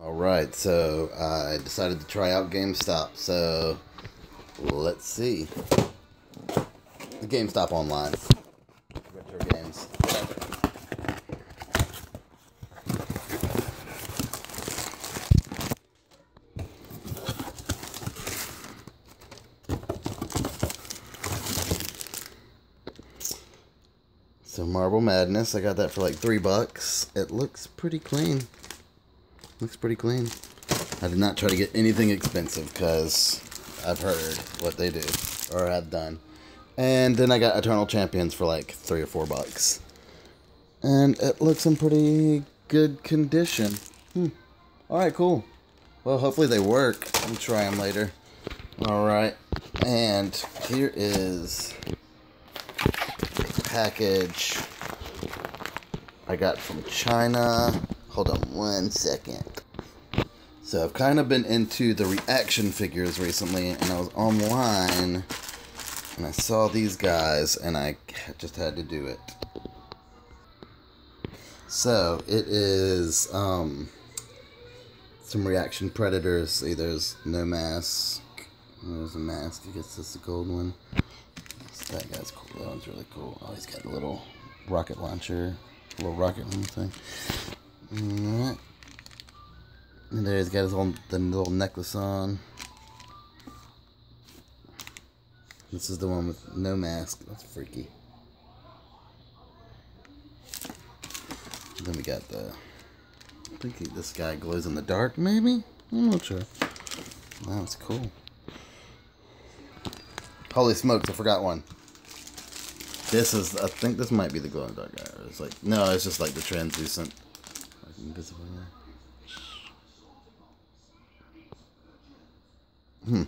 All right, so I decided to try out GameStop. So let's see. The GameStop online. Retro games. So Marble Madness, I got that for like three bucks. It looks pretty clean. Looks pretty clean. I did not try to get anything expensive because I've heard what they do or have done. And then I got Eternal Champions for like three or four bucks. And it looks in pretty good condition. Hmm. Alright, cool. Well, hopefully they work. I'll try them later. Alright. And here is package I got from China. Hold on one second. So I've kind of been into the reaction figures recently, and I was online, and I saw these guys, and I just had to do it. So it is um, some reaction predators. See, there's no mask. There's a mask. I guess that's the gold one. That guy's cool. That one's really cool. Oh, he's got a little rocket launcher, a little rocket thing. Alright. And there he's got his little, the little necklace on. This is the one with no mask. That's freaky. Then we got the. I think this guy glows in the dark, maybe? I'm not sure. That's cool. Holy smokes, I forgot one. This is, I think this might be the glow in the dark guy. It's like, no, it's just like the translucent. Like invisible. Hmm.